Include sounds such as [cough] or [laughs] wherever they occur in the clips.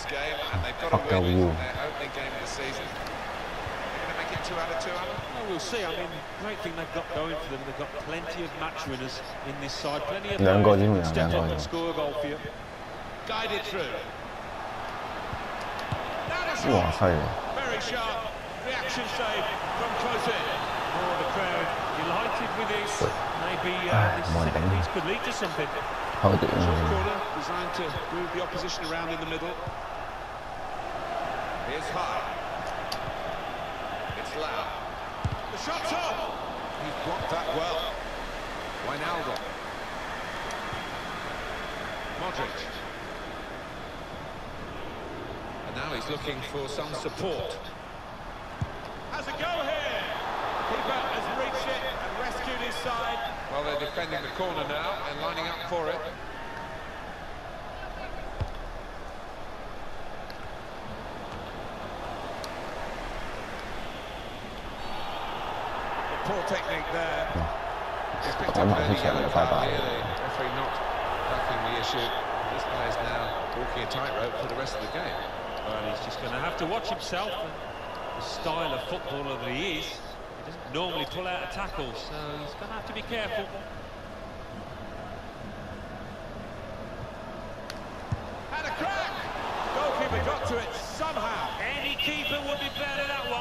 this game, and they've got to win warm. their opening game of the season. Going to make it two out of two, Alan? Well, we'll see. I mean, great thing they've got going for them. They've got plenty of match winners in this side. Plenty of no, players who step up and score a goal for you. Guided through. Wow, Very sharp reaction save from close in. Oh, the crowd delighted with this. Maybe uh, this set could lead to something. Hold it. Corner designed to move the opposition around in the middle. Here's high. It's loud. The shot's up. He's blocked that well. Wijnaldum. Modric. And now he's looking for some support. Has a go here. Keeper has reached it and rescued his side. Well, they're defending the corner now and lining up for it. Poor technique there. He's picked Come up on, an early yellow card here. The referee not tracking the issue. This player's now walking a tightrope for the rest of the game. Well, he's just going to have to watch himself. And the style of footballer that he is, he doesn't normally pull out a tackle, so he's going to have to be careful. Had a crack! Goalkeeper got to it somehow. Any keeper would be better that one.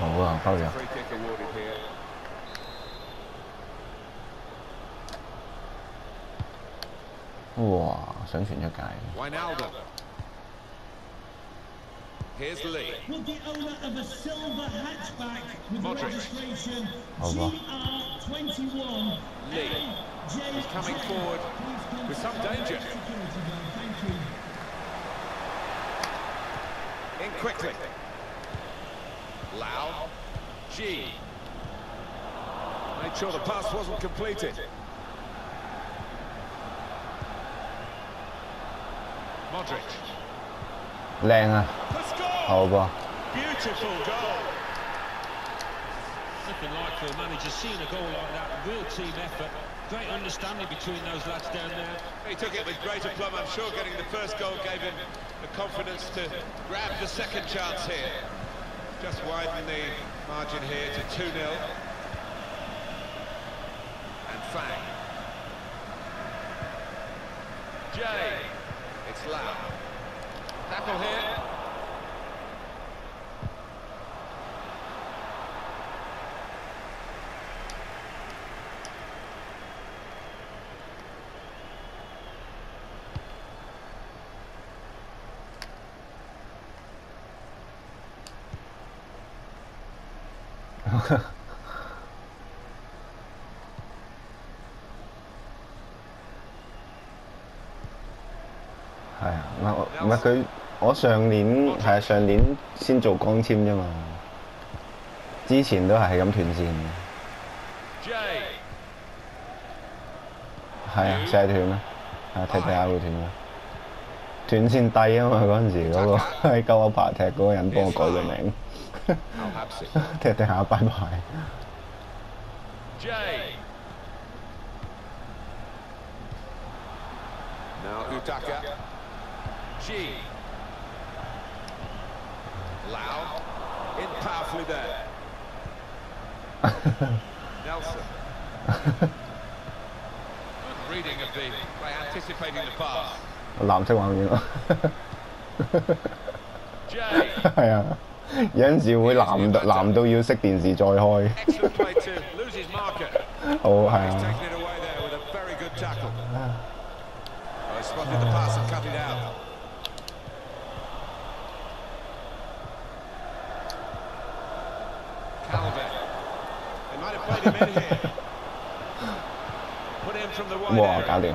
好啊，包咗。Free kick awarded here. 哇，想傳出界，Wijnaldum. Here's Lee. Will the owner of a silver hatchback with Modric. registration Over. GR21 Lee. LJ He's coming forward with some danger. Security guard, thank you. In quickly. Lau. G. Made sure the pass wasn't completed. Modric. Langer. Ah. Over. Beautiful goal. Nothing like your manager seeing a goal like that. Real team effort. Great understanding between those lads down there. He took it with great aplomb. I'm sure getting the first goal gave him the confidence to grab the second chance here. Just widen the margin here to 2-0. And Fang. Jay. It's Lau. Tackle here. [laughs] 係啊，唔係我唔係佢，我上年係啊上年先做光纖啫嘛，之前都係係咁斷線。嘅，Jay. 係啊，成日斷啊，係啊踢踢下會斷嘅，斷線低啊嘛嗰陣時嗰、[laughs] 個喺鳩一排踢嗰個人幫我改咗名.踢踢下拜拜。 Jay. [laughs] Now Utaka. G. Lau. In powerfully there. [laughs] Nelson. Good reading of the by anticipating the pass. 蓝色画面咯， Jay. 系啊， [laughs] [laughs] 有陣時會藍到藍到要熄電視再開，[laughs] 好係啊！哇，[sighs] [laughs] 搞掂！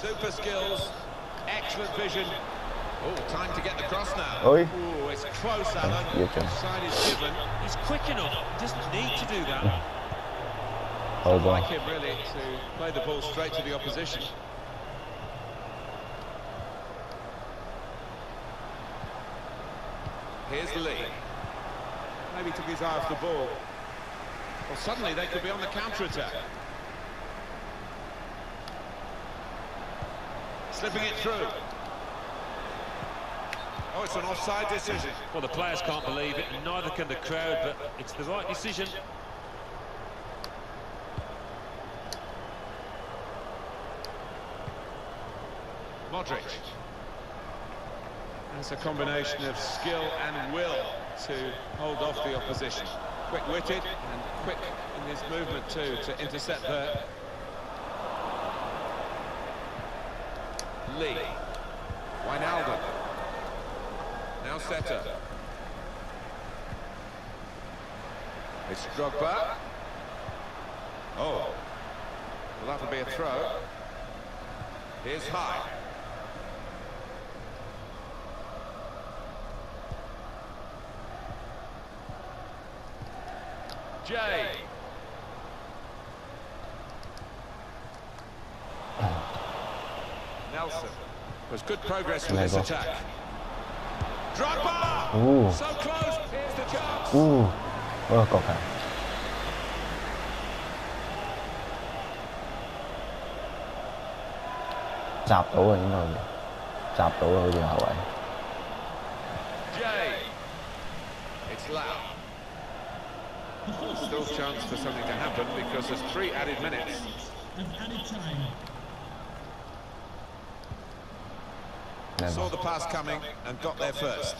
Super skills, excellent vision. Oh, time to get the cross now. Oi. Oh, it's close, Alan. job. Is given. He's quick enough. He doesn't need to do that. 好波 Like。him really to play the ball straight to the opposition. Here's Lee. Maybe took his eye off the ball. Well, suddenly they could be on the counter-attack. Slipping it through. Oh, it's an offside decision. Well, the players can't believe it, and neither can the crowd, but it's the right decision. Modric. That's a combination of skill and will to hold off the opposition. Quick-witted and quick in his movement too to intercept there. Lee. Wijnaldum. Now Setter. It's Drogba. Oh. Well, that'll be a throw. Here's High. Jay. Nelson. Was good progress with this attack. Drop Ooh. So close. Here's the chance. Ooh. Well, got that. Dạp đấu you nhưng rồi Dạp đấu rồi It's loud. Still chance for something to happen because there's three added minutes. Of. Saw the pass coming and got there first.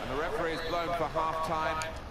And the referee is blown for half-time.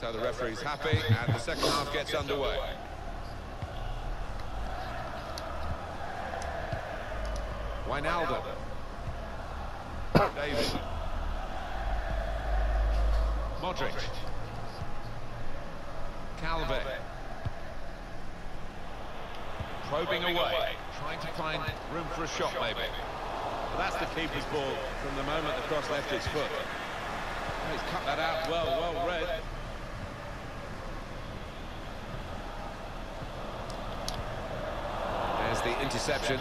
So the referee's happy and the second half gets underway. Wijnaldum. David. Modric. Calvin. Probing away, trying to find room for a shot maybe. Well, that's the keeper's ball from the moment the cross left his foot. He's cut that out well, well read. There's the interception.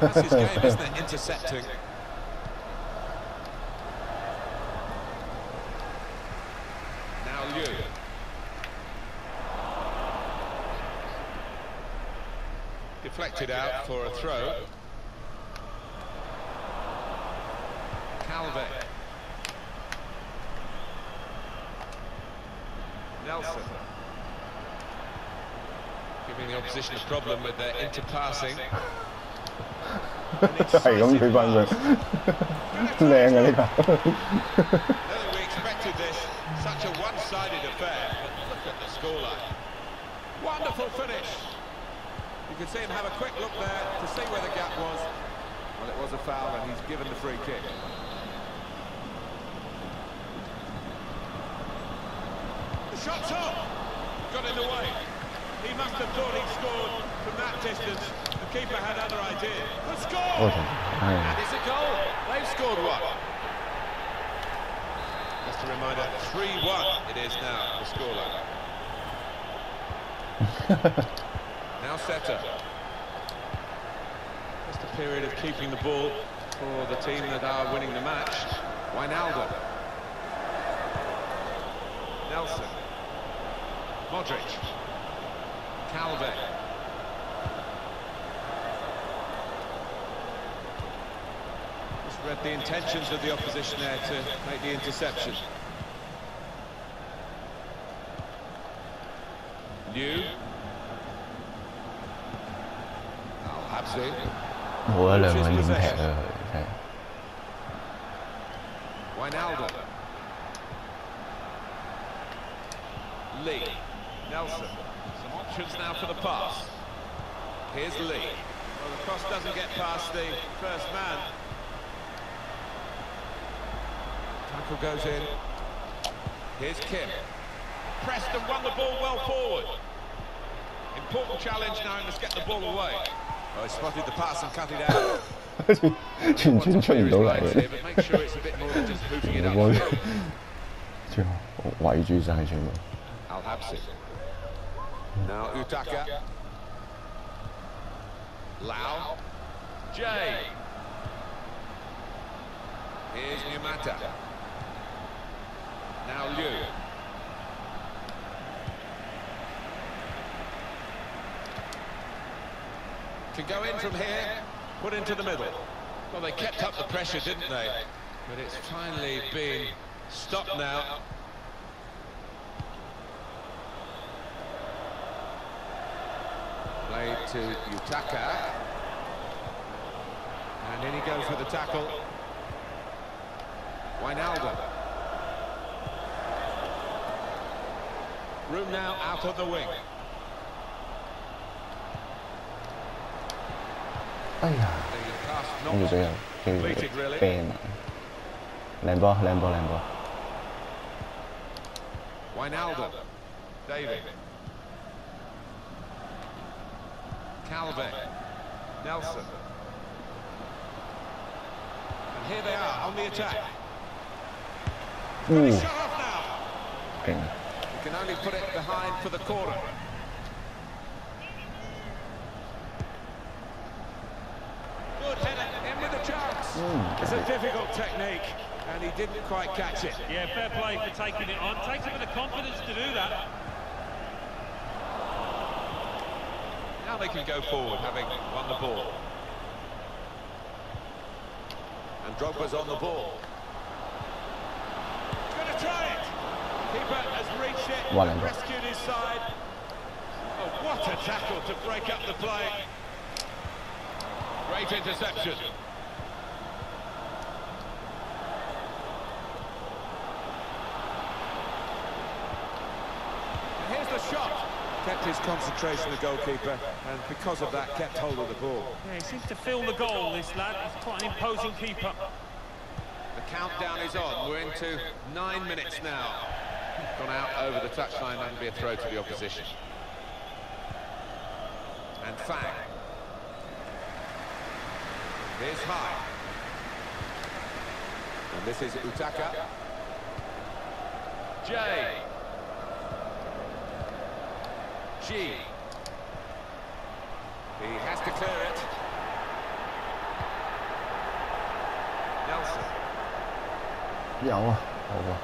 That's his game, isn't it? Intercepting. Now Liu. Deflected out for a throw. Calvin. Nelson. Giving the opposition a problem with their interpassing. [laughs] 系咁俾翻上，靓啊呢个。 Whether we expected this, such a one-sided affair, but look at the scoreline. Wonderful finish. You can see him have a quick look there to see where the gap was. Well, it was a foul and he's given the free kick. Shots on! Got in the way. He must have thought he'd scored from that distance. The keeper had other idea. The score! Okay. And it's a goal. They've scored one. Just a reminder, 3-1 it is now, the scoreline. [laughs] now Setter. Just a period of keeping the ball for the team that are winning the match. Wijnaldum. Nelson. Modric. Calve. Just read the intentions of the opposition there to make the interception. New. Al-Habsi. Ủa là my nhìn thẻ rồi. Wijnaldum. Lee. Nelson. Some options now for the pass. Here's Lee. Well, the cross doesn't get past the first man. Tackle goes in. Here's Kim. Preston won the ball well forward. Important challenge now, and let's get the ball away. Oh, he spotted the pass and cut it out. [laughs] 全全出唔到嚟 Lines 嘅 here, but make sure it's a bit more than just hoofing it 我帮 [laughs] upfield. 最后围住晒全部。 Now Utaka. Lau. Jay. Here's Numata. Now Liu. Can go in from here, put into the middle. Well, they kept up the pressure, didn't they? But it's finally been stopped now. Played to Utaka. And in he goes with the tackle. Wijnaldum. Room now out of the wing. Không được rồi, không được rồi, phê mà Lambo, Lambo, Wijnaldum, David Calvin. Nelson. And here they are on the attack. อู้ Shut off now. 勁，You can only put it behind for the corner. Good header, in with a chance. Mm. It's a difficult technique, and he didn't quite catch it. Yeah, fair play for taking it on. Takes a bit of confidence to do that. Now they can go forward, having won the ball. And Drogba's on the ball. He's going to try it. Keeper has reached it, Well and done. rescued his side. Oh, what a tackle to break up the play. Great interception. And here's the shot. Kept his concentration, the goalkeeper, and because of that, kept hold of the ball. Yeah, he seems to feel the goal, this lad. He's quite an imposing keeper. The countdown is on. We're into nine minutes now. Gone out over the touchline. That'll be a throw to the opposition. And Fang. Here's High. And this is Utaka. Jay. G. He has to clear it. Nelson. Yeah, over. Oh,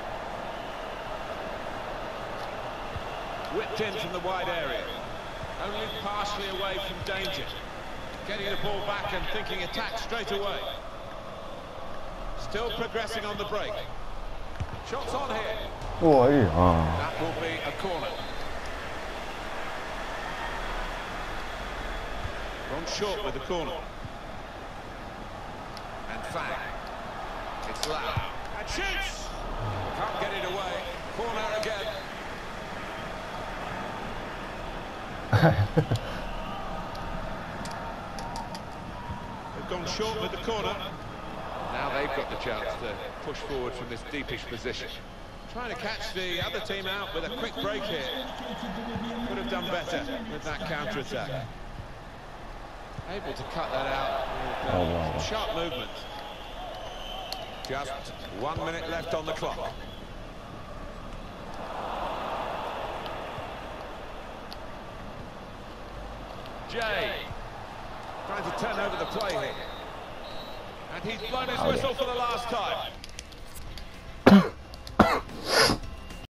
Whipped in from the wide area. Only partially away from danger. Getting the ball back and thinking attack straight away. Still progressing on the break. Shots on here. Oh, yeah. Uh. That will be a corner. Gone short with the corner. And Fang. It's Lau. And shoots! Can't get it away. Corner again. [laughs] The gone short with the corner. Now they've got the chance to push forward from this deepish position. Trying to catch the other team out with a quick break here. Could have done better with that counter-attack. Able to cut that out with uh, Oh, wow. sharp movement. Just one minute left on the clock. Jay trying to turn over the play here. And he's blown his Okay. whistle for the last time.